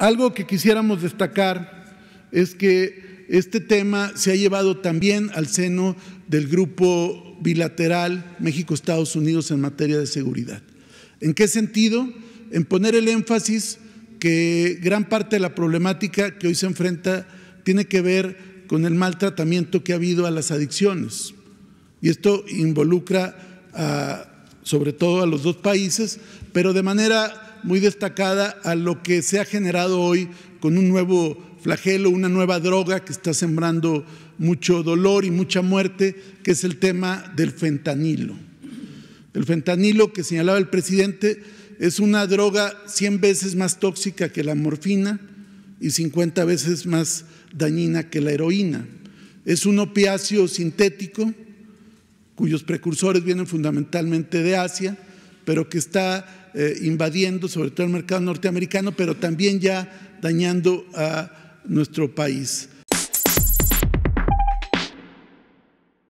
Algo que quisiéramos destacar es que este tema se ha llevado también al seno del grupo bilateral México-Estados Unidos en materia de seguridad. ¿En qué sentido? En poner el énfasis que gran parte de la problemática que hoy se enfrenta tiene que ver con el maltratamiento que ha habido a las adicciones. Y esto involucra sobre todo a los dos países, pero de manera muy destacada a lo que se ha generado hoy con un nuevo flagelo, una nueva droga que está sembrando mucho dolor y mucha muerte, que es el tema del fentanilo. El fentanilo que señalaba el presidente es una droga 100 veces más tóxica que la morfina y 50 veces más dañina que la heroína. Es un opiáceo sintético cuyos precursores vienen fundamentalmente de Asia, pero que está eh, invadiendo sobre todo el mercado norteamericano, pero también ya dañando a nuestro país.